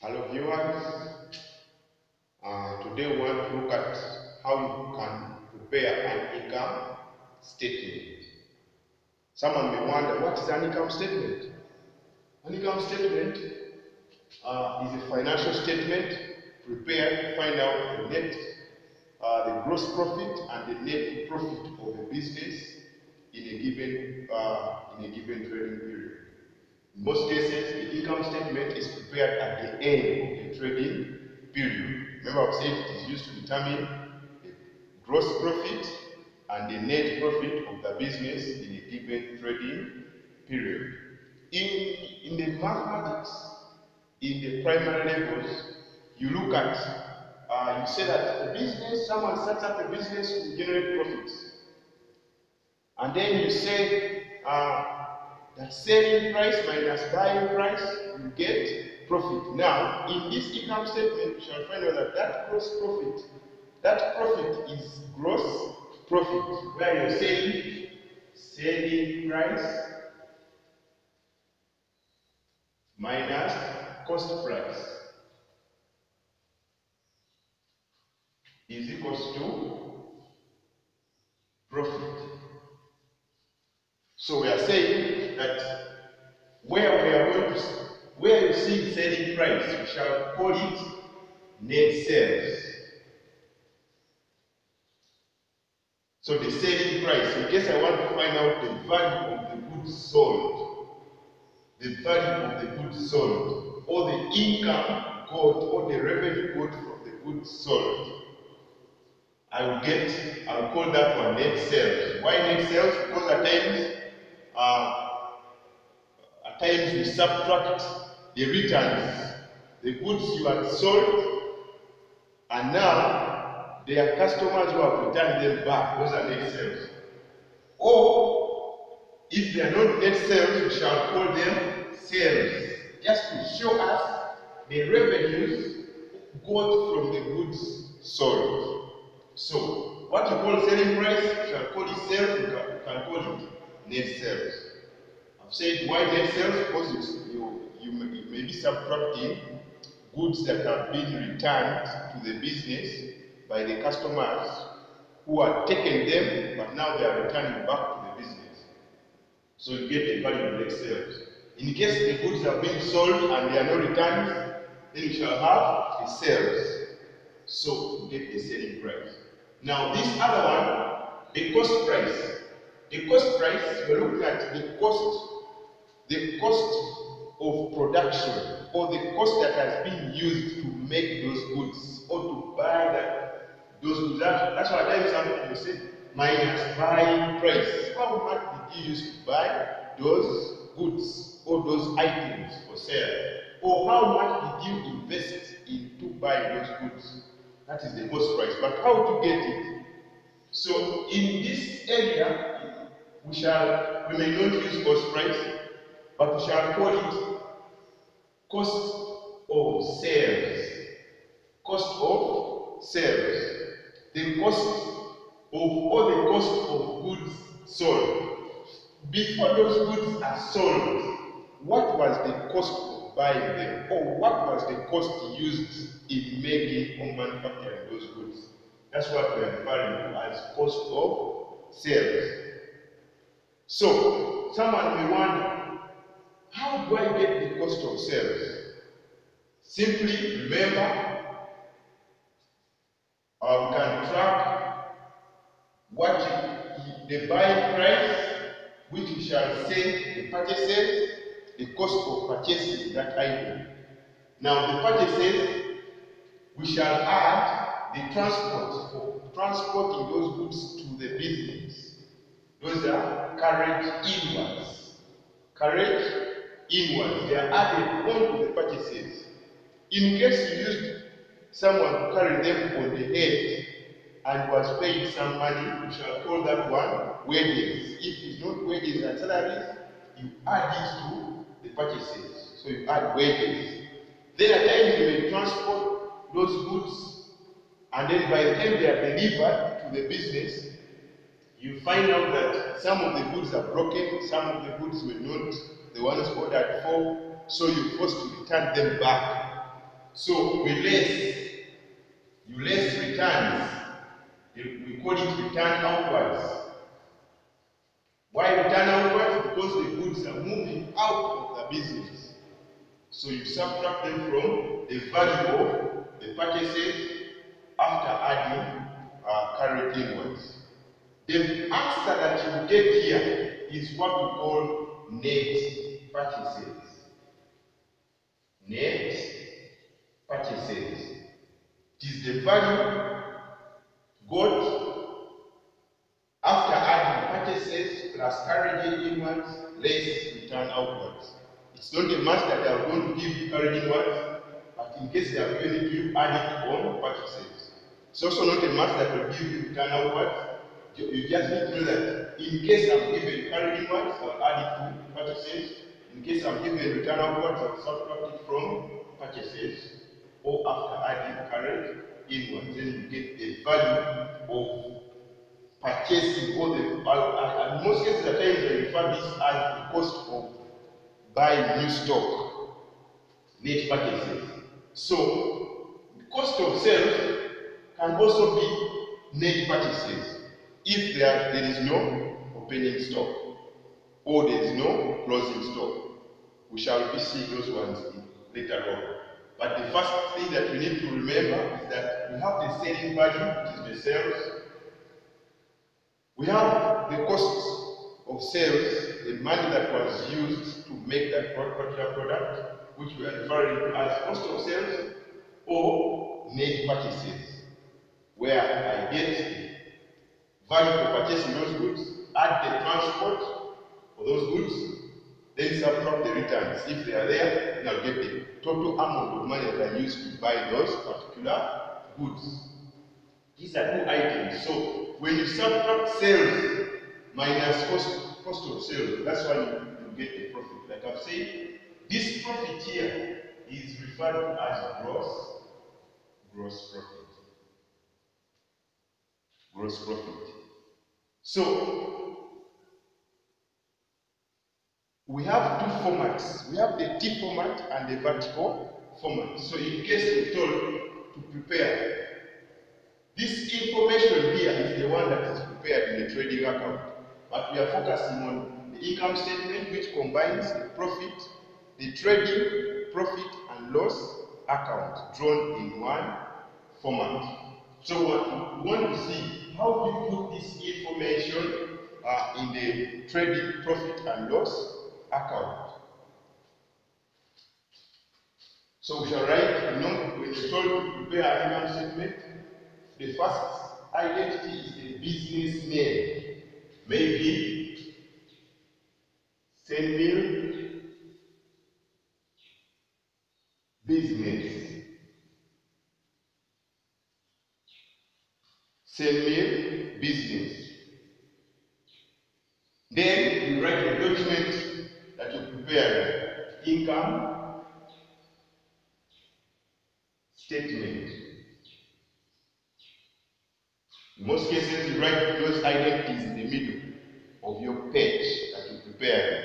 Hello viewers, uh, today we want to look at how you can prepare an income statement. Someone may wonder, what is an income statement? An income statement uh, is a financial statement prepared to find out the net, uh, the gross profit and the net profit of a business in a given, uh, in a given trading period. In most cases, the income statement is prepared at the end of the trading period. Remember, I've said it is used to determine the gross profit and the net profit of the business in a given trading period. In, in the mathematics, in the primary levels, you look at, uh, you say that a business, someone sets up a business to generate profits. And then you say, uh, that selling price minus buying price, you get profit. Now, in this income statement, you shall find out that that gross profit, that profit is gross profit, where you're saying selling price minus cost price is equals to profit. So we are saying that where we are going to, where you see selling price, we shall call it net sales. So the selling price, in case I want to find out the value of the goods sold, the value of the goods sold, or the income got, or the revenue got from the goods sold, I will get, I will call that one net sales. Why net sales? Because at times uh, times we subtract the returns, the goods you had sold, and now there are customers who have returned them back. Those are net sales. Or if they are not net sales, we shall call them sales, just to show us the revenues got from the goods sold. So, what you call selling price, you shall call it sales, you can, you can call it net sales. Said why sales because you, you, may, you may be subtracting goods that have been returned to the business by the customers who had taken them but now they are returning back to the business. So you get the value of sales. In case the goods have been sold and they are not returned, then you shall have the sales. So you get the selling price. Now this other one, the cost price. The cost price, we're looking at the cost, the cost of production, or the cost that has been used to make those goods, or to buy that, those goods. That, that's why I tell you something, you say, minus buying price. How much did you use to buy those goods, or those items for sale? Or how much did you invest in to buy those goods? That is the cost price. But how to get it? So in this area, we shall we may not use cost price, but we shall call it cost of sales. Cost of sales. The cost of all the cost of goods sold. Before those goods are sold, what was the cost of buying them? Or what was the cost used in making or manufacturing those goods? That's what we are referring to as cost of sales. So, someone may wonder, how do I get the cost of sales? Simply remember, I can track what the buying price, which we shall say the purchases, the cost of purchasing that item. Now, the purchases, we shall add the transport for transporting those goods to the business. Those are carriage inwards. Carriage inwards. They are added onto the purchases. In case you used someone to carry them on the head and was paid some money, you shall call that one wages. If it's not wages and salaries, you add these to the purchases. So you add wages. Then at times you may transport those goods, and then by the time they are delivered to the business, you find out that some of the goods are broken, some of the goods were not the ones ordered for, so you're forced to return them back. So we less, you less returns. We call it return outwards. Why return outwards? Because the goods are moving out of the business. So you subtract them from the value of the purchases after adding uh, carriage inwards. The answer that you get here is what we call net purchases. Net purchases. It is the value got after adding purchases plus carriage inwards less return outwards. It's not a must that they are going to give you carriage inwards, but in case they are give you add it on purchases. It's also not a must that will give you return outwards. You just need to know that in case I'm given carriage inwards, I'll add it to purchases. In case I'm given return outwards, I'll subtract it from purchases. Or after adding carried inwards, then you get the value of purchasing or the uh, in most cases at times I refer this as the cost of buying new stock, net purchases. So the cost of sales can also be net purchases if there, there is no opening stock or there is no closing stock. We shall be seeing those ones later on. But the first thing that we need to remember is that we have the selling value, which is the sales. We have the cost of sales, the money that was used to make that particular product, which we are referring to as cost of sales, or net purchases, where I get value for purchasing those goods, add the transport for those goods, then subtract the returns. If they are there, I'll get the total amount of money that I used to buy those particular goods. These are two items. So when you subtract sales minus cost, cost of sales, that's why you, you get the profit. Like I've said, this profit here is referred to as gross, gross profit. Gross profit. So we have two formats. We have the T format and the vertical format. So in case you're told to prepare, this information here is the one that is prepared in the trading account. But we are focusing on the income statement which combines the profit, the trading, profit and loss account drawn in one format. So what we want to see, how do you put this information uh, in the trading profit and loss account? So we shall write, you know, when you're told to prepare an income statement, the first identity is the business name. Maybe Sendmill Business. Sendmill Business. Then you write a document that you prepare income statement. In most cases, you write those identities in the middle of your page that you prepare.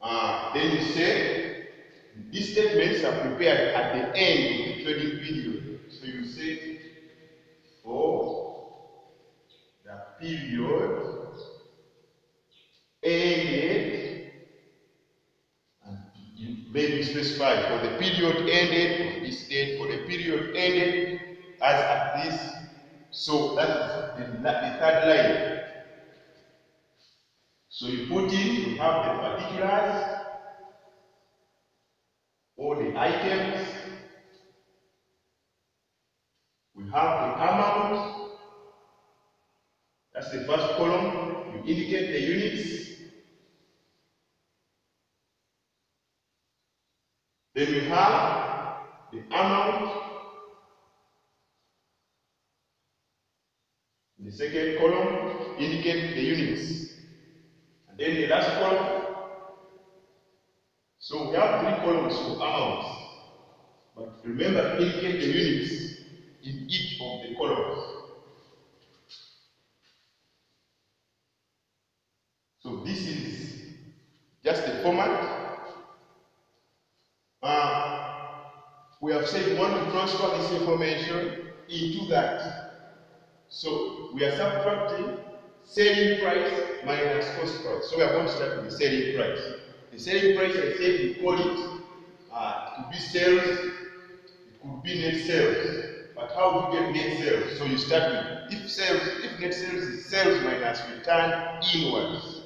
Uh, then you say, these statements are prepared at the end of the trading period. So you say, for the period ended, maybe specify for the period ended this date, for the period ended as at this so that is the, the third line. So you put in, you have the particulars, all the items, we have the amount, that's the first column, you indicate the units, then we have the amount, The second column indicate the units. And then the last column. So we have three columns for amounts. But remember indicate the units in each of the columns. So this is Uh, we have said we want to transfer this information into that. So we are subtracting selling price minus cost price. So we are going to start with the selling price. The selling price, I said we call it, uh, it could be sales, it could be net sales. But how do you get net sales? So you start with, if sales, if net sales is sales minus return inwards,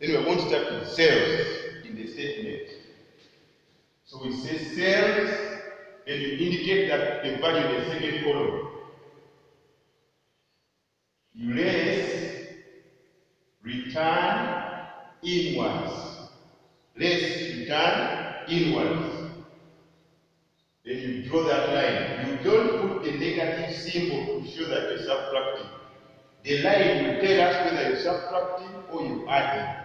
then we are going to start with sales in the statement. So we say sales, and you indicate that the value in the second column. You raise, return inwards. Less return inwards. Then you draw that line. You don't put the negative symbol to show that you're subtracting. The line will tell us whether you're subtracting or you're adding.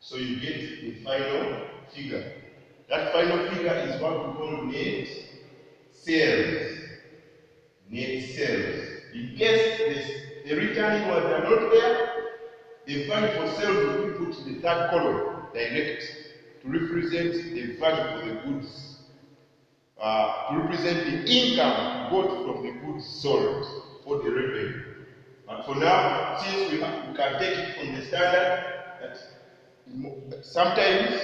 So you get the final figure. That final figure is what we call net sales. Net sales. In case the, the returning ones are not there, the value for sales will be put in the third column, direct, to represent the value for the goods, uh, to represent the income got from the goods sold for the revenue. But for now, since we, have, we can take it from the standard sometimes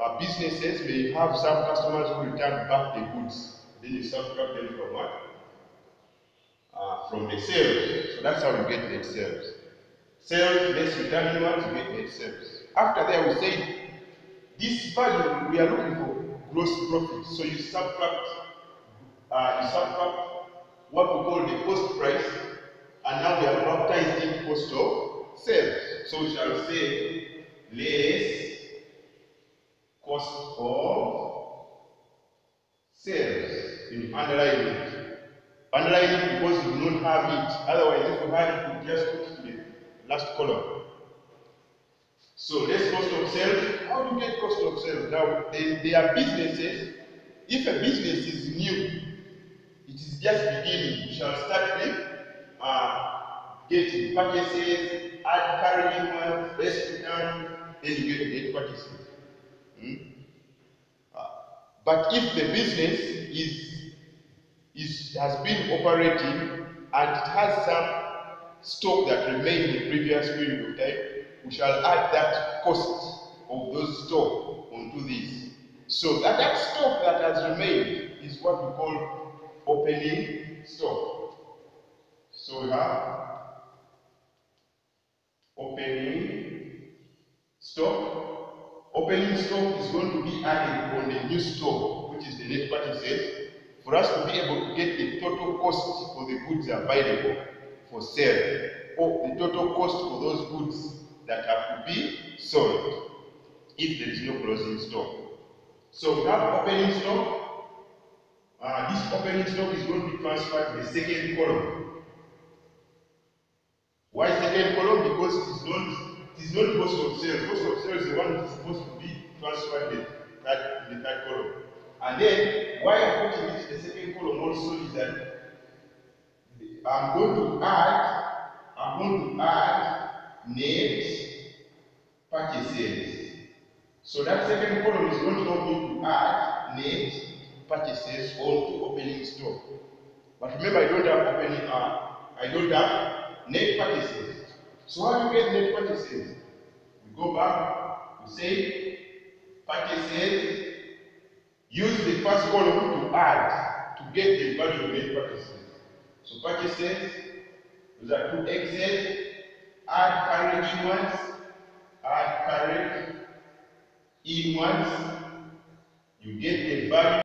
uh, businesses may have some customers who return back the goods. Then you subtract them from what? Uh, from the sales. So that's how you get net sales. Sales less returning ones, you get net sales. After that, we say this value we are looking for gross profit. So you subtract, uh, you subtract what we call the cost price, and now we have baptized it cost of sales. So we shall say less cost of sales. You underline it. Underline it because you do not have it. Otherwise, if you had it, you just put to the last column. So less cost of sales. How do you get cost of sales? Now, they are businesses. If a business is new, it is just beginning. You shall start with uh, getting purchases, add carrying ones, return, you get. Hmm? Uh, but if the business is, is has been operating and it has some stock that remained in the previous period of time, we shall add that cost of those stock onto this. So that, that stock that has remained is what we call opening stock. So we have opening stock. Opening stock is going to be added on the new stock, which is the net purchases, for us to be able to get the total cost for the goods available for sale, or the total cost for those goods that have to be sold if there is no closing stock. So we have opening stock. Uh, this opening stock is going to be transferred to the second column. Why second column? Because it is not is not cost of sales. Cost of sales is the one that is supposed to be transferred the third, the third column. And then why I'm it in the second column also is that I'm going to add I'm going to add net purchases. So that second column is going to help me to add net purchases onto opening stock. But remember, I don't have opening, uh, I don't have net purchases. So do you get net purchases? We go back, we say purchases, use the first column to add to get the value of net purchases. So purchases, those are two X's, add carried in add carried in ones, you get the value